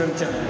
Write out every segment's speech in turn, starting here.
るんちゃう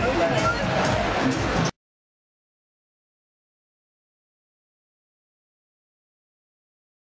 left, left.